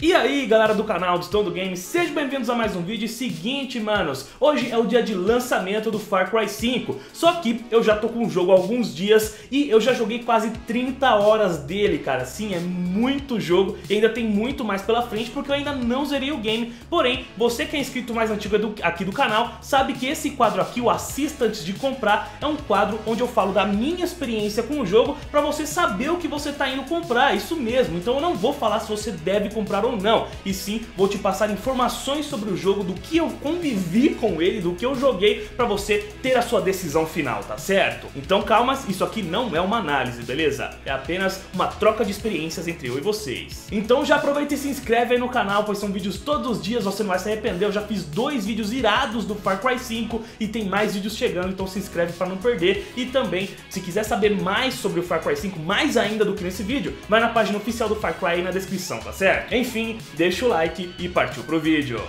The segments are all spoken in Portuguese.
E aí galera do canal do Stone do Game, sejam bem-vindos a mais um vídeo. Seguinte manos, hoje é o dia de lançamento do Far Cry 5 Só que eu já tô com o jogo há alguns dias e eu já joguei quase 30 horas dele cara. Sim, é muito jogo e ainda tem muito mais pela frente porque eu ainda não zerei o game. Porém, você que é inscrito mais antigo aqui do canal sabe que esse quadro aqui, o Assista Antes de Comprar É um quadro onde eu falo da minha experiência com o jogo Pra você saber o que você tá indo comprar, isso mesmo. Então eu não vou falar se você deve comprar ou não, e sim vou te passar informações sobre o jogo, do que eu convivi com ele, do que eu joguei, para você ter a sua decisão final, tá certo? Então calma, isso aqui não é uma análise, beleza? É apenas uma troca de experiências entre eu e vocês. Então já aproveita e se inscreve aí no canal, pois são vídeos todos os dias, você não vai se arrepender, eu já fiz dois vídeos irados do Far Cry 5 e tem mais vídeos chegando, então se inscreve para não perder. E também, se quiser saber mais sobre o Far Cry 5, mais ainda do que nesse vídeo, vai na página oficial do Far Cry aí na descrição, tá certo? Enfim, deixa o like e partiu pro vídeo.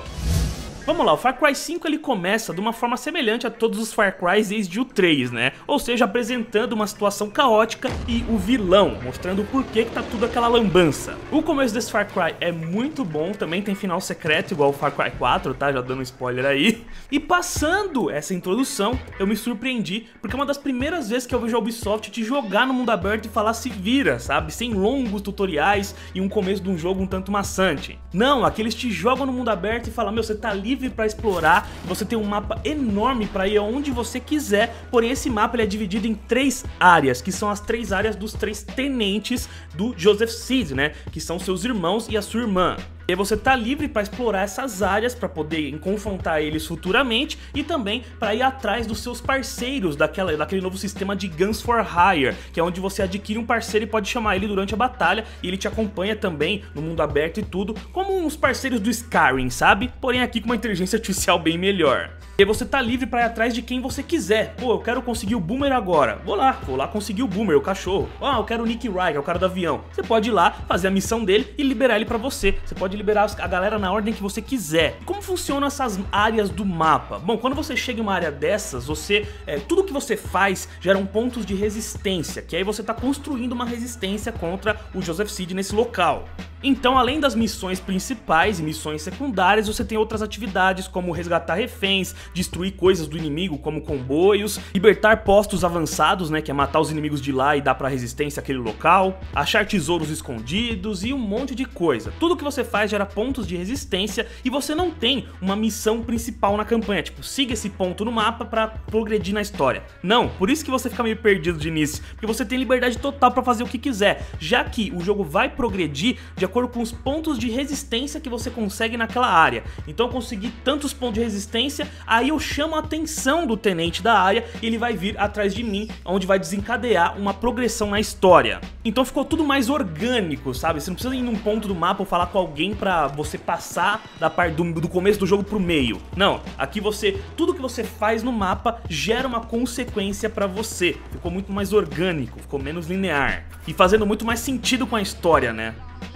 Vamos lá, o Far Cry 5 ele começa de uma forma semelhante a todos os Far Cry desde o 3, né? Ou seja, apresentando uma situação caótica e o vilão, mostrando o porquê que tá tudo aquela lambança. O começo desse Far Cry é muito bom, também tem final secreto igual o Far Cry 4, tá? Já dando um spoiler aí. E passando essa introdução, eu me surpreendi, porque é uma das primeiras vezes que eu vejo a Ubisoft te jogar no mundo aberto e falar se vira, sabe? Sem longos tutoriais e um começo de um jogo um tanto maçante. Não, aqui eles te jogam no mundo aberto e falam, meu, você tá livre livre para explorar, você tem um mapa enorme para ir aonde você quiser, porém esse mapa ele é dividido em três áreas, que são as três áreas dos três tenentes do Joseph Seed, né, que são seus irmãos e a sua irmã. E você tá livre para explorar essas áreas, para poder confrontar eles futuramente e também para ir atrás dos seus parceiros daquela, daquele novo sistema de Guns for Hire, que é onde você adquire um parceiro e pode chamar ele durante a batalha e ele te acompanha também no mundo aberto e tudo, como uns parceiros do Skyrim, sabe? Porém aqui com uma inteligência artificial bem melhor. E você tá livre para ir atrás de quem você quiser. Pô, eu quero conseguir o Boomer agora. Vou lá, vou lá conseguir o Boomer, o cachorro. Ah, eu quero o Nick Ryan, que é o cara do avião. Você pode ir lá, fazer a missão dele e liberar ele para você. Você pode liberar a galera na ordem que você quiser. Como funcionam essas áreas do mapa? Bom, quando você chega em uma área dessas, você é, tudo que você faz geram pontos de resistência, que aí você tá construindo uma resistência contra o Joseph Seed nesse local. Então, além das missões principais e missões secundárias, você tem outras atividades como resgatar reféns, destruir coisas do inimigo como comboios, libertar postos avançados, né, que é matar os inimigos de lá e dar para resistência àquele local, achar tesouros escondidos e um monte de coisa. Tudo que você faz gera pontos de resistência e você não tem uma missão principal na campanha, tipo, siga esse ponto no mapa para progredir na história. Não, por isso que você fica meio perdido de início, porque você tem liberdade total para fazer o que quiser, já que o jogo vai progredir de acordo com os pontos de resistência que você consegue naquela área. Então eu consegui tantos pontos de resistência, aí eu chamo a atenção do tenente da área e ele vai vir atrás de mim, onde vai desencadear uma progressão na história. Então ficou tudo mais orgânico, sabe? Você não precisa ir num ponto do mapa ou falar com alguém pra você passar da parte do, do começo do jogo pro meio. Não, aqui você, tudo que você faz no mapa gera uma consequência pra você. Ficou muito mais orgânico, ficou menos linear. E fazendo muito mais sentido com a história, né?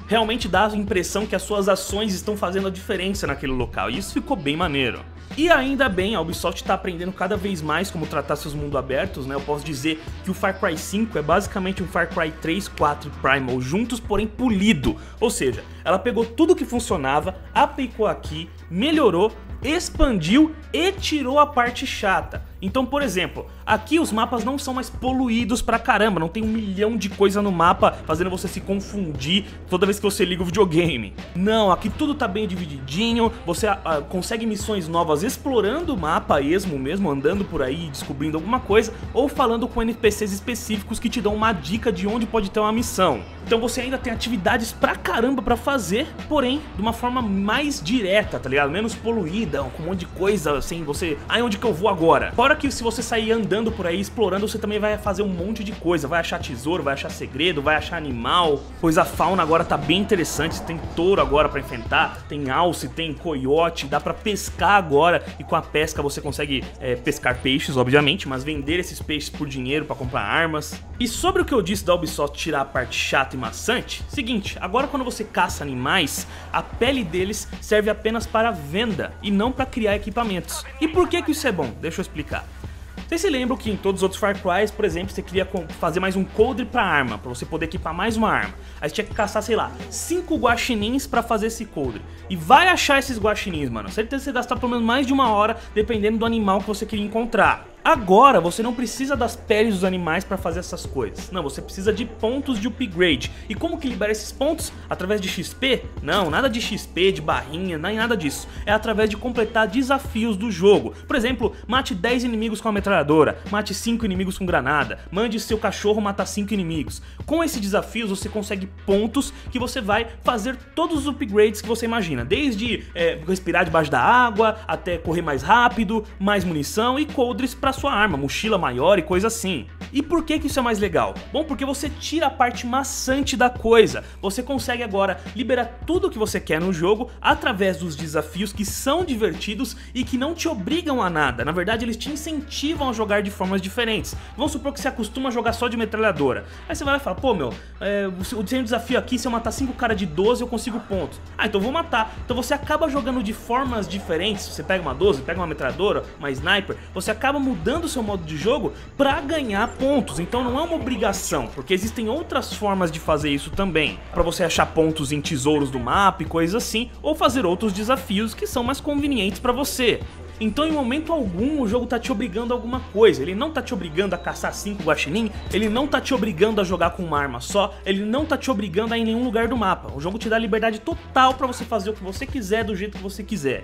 Realmente dá a impressão que as suas ações estão fazendo a diferença naquele local, e isso ficou bem maneiro. E ainda bem, a Ubisoft está aprendendo cada vez mais como tratar seus mundos abertos, né? Eu posso dizer que o Far Cry 5 é basicamente um Far Cry 3, 4 e Primal juntos, porém polido. Ou seja, ela pegou tudo que funcionava, aplicou aqui, melhorou, expandiu e tirou a parte chata. Então, por exemplo, aqui os mapas não são mais poluídos pra caramba, não tem um milhão de coisa no mapa fazendo você se confundir toda vez que você liga o videogame. Não, aqui tudo tá bem divididinho, você uh, consegue missões novas explorando o mapa esmo mesmo, andando por aí descobrindo alguma coisa, ou falando com NPCs específicos que te dão uma dica de onde pode ter uma missão. Então você ainda tem atividades pra caramba pra fazer, porém de uma forma mais direta, tá ligado? Menos poluída, com um monte de coisa assim, você... Aí onde que eu vou agora? Fora que se você sair andando por aí, explorando, você também vai fazer um monte de coisa. Vai achar tesouro, vai achar segredo, vai achar animal. Pois a fauna agora tá bem interessante. Tem touro agora para enfrentar, tem alce, tem coiote. Dá para pescar agora. E com a pesca você consegue é, pescar peixes, obviamente, mas vender esses peixes por dinheiro para comprar armas. E sobre o que eu disse da Ubisoft tirar a parte chata e maçante, seguinte, agora quando você caça animais, a pele deles serve apenas para venda e não para criar equipamentos. E por que que isso é bom? Deixa eu explicar. Vocês se lembram que em todos os outros Far Cry, por exemplo, você queria fazer mais um coldre pra arma, pra você poder equipar mais uma arma. Aí você tinha que caçar, sei lá, 5 guaxinins pra fazer esse coldre. E vai achar esses guaxinins, mano. Certeza que você gastar pelo menos mais de uma hora, dependendo do animal que você queria encontrar. Agora você não precisa das peles dos animais para fazer essas coisas. Não, você precisa de pontos de upgrade. E como que libera esses pontos? Através de XP? Não, nada de XP, de barrinha, nem nada disso. É através de completar desafios do jogo. Por exemplo, mate 10 inimigos com a metralhadora, mate 5 inimigos com granada, mande seu cachorro matar 5 inimigos. Com esses desafios você consegue pontos que você vai fazer todos os upgrades que você imagina. Desde é, respirar debaixo da água, até correr mais rápido, mais munição e coldres para sua arma, mochila maior e coisa assim. E por que, que isso é mais legal? Bom, porque você tira a parte maçante da coisa. Você consegue agora liberar tudo o que você quer no jogo através dos desafios que são divertidos e que não te obrigam a nada. Na verdade, eles te incentivam a jogar de formas diferentes. Vamos supor que você acostuma a jogar só de metralhadora. Aí você vai lá e fala, pô meu, é, o desafio aqui, se eu matar 5 caras de 12, eu consigo pontos. Ah, então vou matar. Então você acaba jogando de formas diferentes. Você pega uma 12, pega uma metralhadora, uma sniper, você acaba mudando o seu modo de jogo pra ganhar pontos, então não é uma obrigação, porque existem outras formas de fazer isso também, para você achar pontos em tesouros do mapa e coisas assim, ou fazer outros desafios que são mais convenientes para você. Então em momento algum o jogo tá te obrigando a alguma coisa, ele não tá te obrigando a caçar 5 guaxinim, ele não tá te obrigando a jogar com uma arma só, ele não tá te obrigando a ir em nenhum lugar do mapa. O jogo te dá liberdade total para você fazer o que você quiser do jeito que você quiser.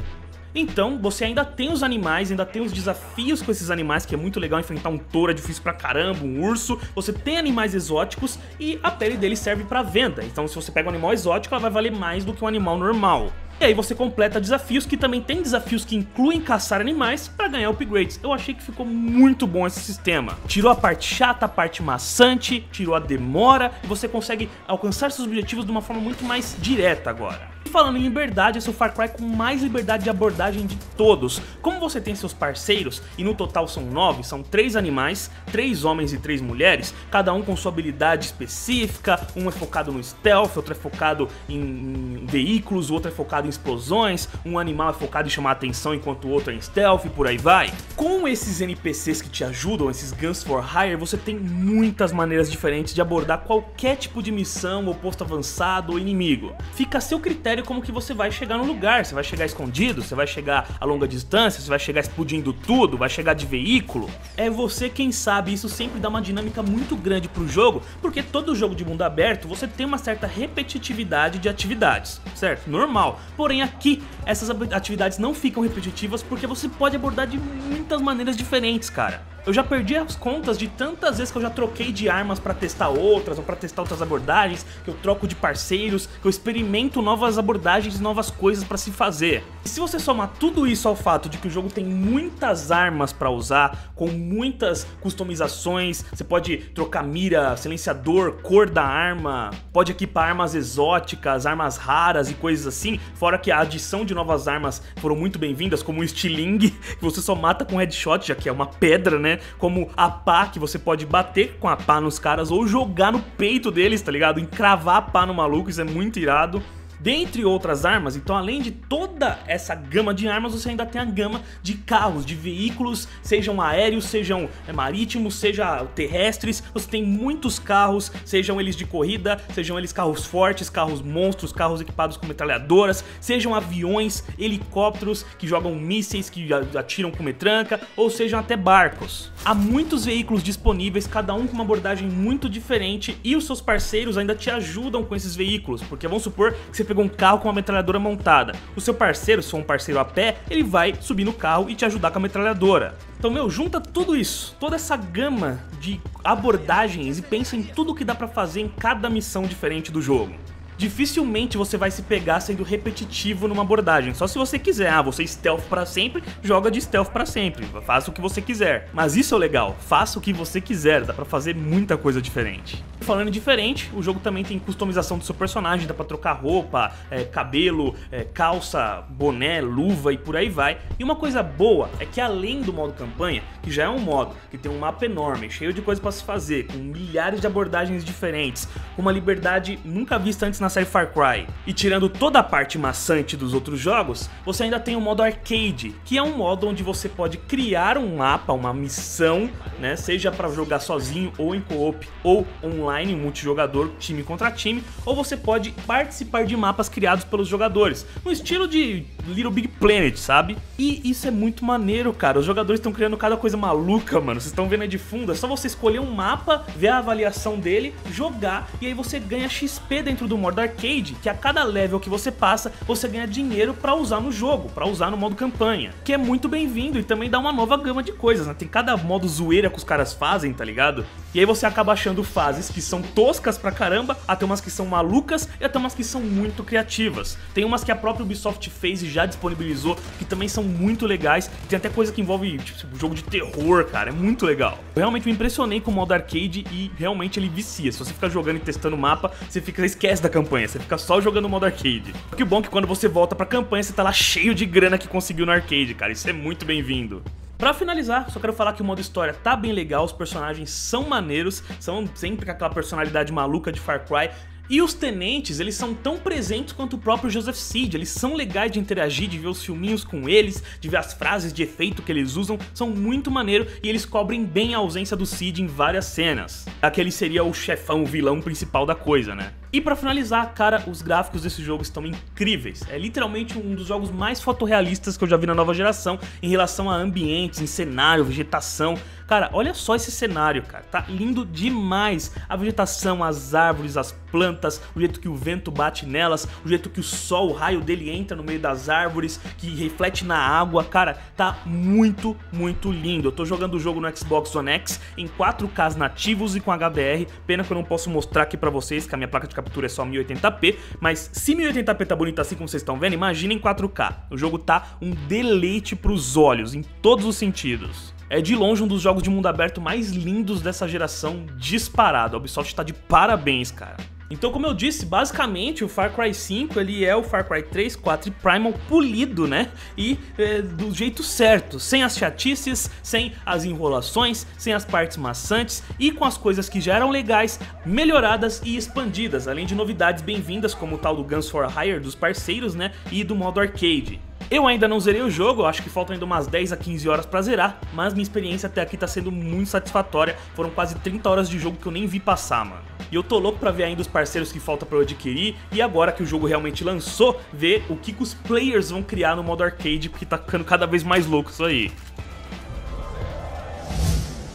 Então, você ainda tem os animais, ainda tem os desafios com esses animais, que é muito legal enfrentar um touro, é difícil pra caramba, um urso. Você tem animais exóticos e a pele deles serve pra venda. Então, se você pega um animal exótico, ela vai valer mais do que um animal normal. E aí você completa desafios que também tem desafios que incluem caçar animais para ganhar upgrades. Eu achei que ficou muito bom esse sistema. Tirou a parte chata, a parte maçante, tirou a demora e você consegue alcançar seus objetivos de uma forma muito mais direta agora. E falando em liberdade, esse é o Far Cry com mais liberdade de abordagem de todos. Como você tem seus parceiros, e no total são nove, são três animais, três homens e três mulheres, cada um com sua habilidade específica, um é focado no stealth, outro é focado em, veículos, o outro é focado em explosões, um animal é focado em chamar atenção enquanto o outro é em stealth e por aí vai. Com esses NPCs que te ajudam, esses Guns for Hire, você tem muitas maneiras diferentes de abordar qualquer tipo de missão, ou posto avançado ou inimigo. Fica a seu critério como que você vai chegar no lugar. Você vai chegar escondido, você vai chegar a longa distância, você vai chegar explodindo tudo, vai chegar de veículo. É você quem sabe, isso sempre dá uma dinâmica muito grande pro jogo, porque todo jogo de mundo aberto você tem uma certa repetitividade de atividades, certo? Normal. Porém aqui essas atividades não ficam repetitivas porque você pode abordar de muitas maneiras diferentes, cara. Eu já perdi as contas de tantas vezes que eu já troquei de armas para testar outras ou para testar outras abordagens, que eu troco de parceiros, que eu experimento novas abordagens e novas coisas para se fazer. E se você somar tudo isso ao fato de que o jogo tem muitas armas para usar, com muitas customizações, você pode trocar mira, silenciador, cor da arma, pode equipar armas exóticas, armas raras e coisas assim, fora que a adição de novas armas foram muito bem-vindas, como o Stiling, que você só mata com headshot, já que é uma pedra, né? Como a pá, que você pode bater com a pá nos caras ou jogar no peito deles, tá ligado? Encravar a pá no maluco, isso é muito irado dentre outras armas. Então, além de toda essa gama de armas, você ainda tem a gama de carros, de veículos, sejam aéreos, sejam é, marítimos, sejam terrestres. Você tem muitos carros, sejam eles de corrida, sejam eles carros fortes, carros monstros, carros equipados com metralhadoras, sejam aviões, helicópteros que jogam mísseis, que atiram com metranca, ou sejam até barcos. Há muitos veículos disponíveis, cada um com uma abordagem muito diferente e os seus parceiros ainda te ajudam com esses veículos, porque vamos supor que você pegou um carro com uma metralhadora montada. O seu parceiro, se for um parceiro a pé, ele vai subir no carro e te ajudar com a metralhadora. Então, meu, junta tudo isso, toda essa gama de abordagens e pensa em tudo que dá pra fazer em cada missão diferente do jogo dificilmente você vai se pegar sendo repetitivo numa abordagem. Só se você quiser, ah, você stealth para sempre, joga de stealth para sempre, faça o que você quiser. Mas isso é legal, faça o que você quiser, dá para fazer muita coisa diferente. falando diferente, o jogo também tem customização do seu personagem, dá pra trocar roupa, é, cabelo, é, calça, boné, luva e por aí vai. E uma coisa boa é que além do modo campanha, que já é um modo que tem um mapa enorme, cheio de coisas para se fazer, com milhares de abordagens diferentes, com uma liberdade nunca vista antes na série Far Cry, e tirando toda a parte maçante dos outros jogos, você ainda tem o modo arcade, que é um modo onde você pode criar um mapa, uma missão, né, seja para jogar sozinho ou em co-op, ou online, multijogador, time contra time, ou você pode participar de mapas criados pelos jogadores, no estilo de Little Big Planet, sabe? E isso é muito maneiro, cara. Os jogadores estão criando cada coisa maluca, mano. Vocês estão vendo aí de fundo, é só você escolher um mapa, ver a avaliação dele, jogar e aí você ganha XP dentro do modo arcade, que a cada level que você passa, você ganha dinheiro para usar no jogo, para usar no modo campanha, que é muito bem-vindo e também dá uma nova gama de coisas, né? Tem cada modo zoeira que os caras fazem, tá ligado? E aí você acaba achando fases que são toscas pra caramba, até umas que são malucas e até umas que são muito criativas. Tem umas que a própria Ubisoft fez e já disponibilizou, que também são muito legais. Tem até coisa que envolve, tipo, jogo de terror, cara, é muito legal. Eu realmente me impressionei com o modo arcade e realmente ele vicia. Se você ficar jogando e testando o mapa, você fica esquece da campanha, você fica só jogando o modo arcade. Que bom que quando você volta pra campanha, você tá lá cheio de grana que conseguiu no arcade, cara. Isso é muito bem-vindo. Pra finalizar, só quero falar que o modo história tá bem legal, os personagens são maneiros, são sempre com aquela personalidade maluca de Far Cry, e os tenentes, eles são tão presentes quanto o próprio Joseph Seed, eles são legais de interagir, de ver os filminhos com eles, de ver as frases de efeito que eles usam, são muito maneiro e eles cobrem bem a ausência do Seed em várias cenas. Aquele seria o chefão, o vilão principal da coisa, né? E pra finalizar, cara, os gráficos desse jogo estão incríveis. É literalmente um dos jogos mais fotorrealistas que eu já vi na nova geração em relação a ambientes, em cenário, vegetação. Cara, olha só esse cenário, cara. Tá lindo demais. A vegetação, as árvores, as plantas, o jeito que o vento bate nelas, o jeito que o sol, o raio dele entra no meio das árvores, que reflete na água. Cara, tá muito, muito lindo. Eu tô jogando o jogo no Xbox One X em 4K nativos e com HDR. Pena que eu não posso mostrar aqui pra vocês, que a minha placa de captura é só 1080p, mas se 1080p tá bonito assim como vocês estão vendo, imagina em 4K. O jogo tá um deleite pros olhos, em todos os sentidos. É de longe um dos jogos de mundo aberto mais lindos dessa geração, disparado. A Ubisoft tá de parabéns, cara. Então, como eu disse, basicamente o Far Cry 5 ele é o Far Cry 3, 4 e Primal polido, né? E é, do jeito certo, sem as chatices, sem as enrolações, sem as partes maçantes e com as coisas que já eram legais, melhoradas e expandidas, além de novidades bem-vindas como o tal do Guns for Hire dos parceiros, né? E do modo arcade. Eu ainda não zerei o jogo, acho que faltam ainda umas 10 a 15 horas pra zerar, mas minha experiência até aqui tá sendo muito satisfatória, foram quase 30 horas de jogo que eu nem vi passar, mano. E eu tô louco pra ver ainda os parceiros que falta pra eu adquirir, e agora que o jogo realmente lançou, ver o que, que os players vão criar no modo arcade, porque tá ficando cada vez mais louco isso aí.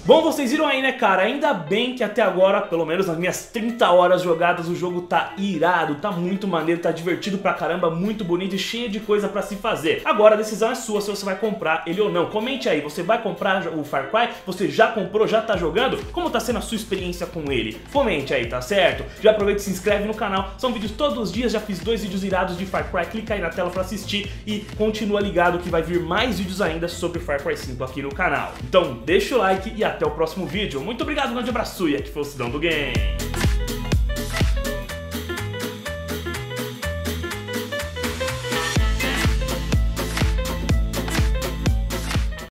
Bom, vocês viram aí, né, cara? Ainda bem que até agora, pelo menos nas minhas 30 horas jogadas, o jogo tá irado, tá muito maneiro, tá divertido pra caramba, muito bonito e cheio de coisa pra se fazer. Agora a decisão é sua se você vai comprar ele ou não. Comente aí, você vai comprar o Far Cry? Você já comprou, já tá jogando? Como tá sendo a sua experiência com ele? Comente aí, tá certo? Já aproveita e se inscreve no canal, são vídeos todos os dias, já fiz dois vídeos irados de Far Cry, clica aí na tela pra assistir e continua ligado que vai vir mais vídeos ainda sobre Far Cry 5 aqui no canal. Então deixa o like e até até o próximo vídeo. Muito obrigado, um grande abraço e aqui foi o Cidão do Game.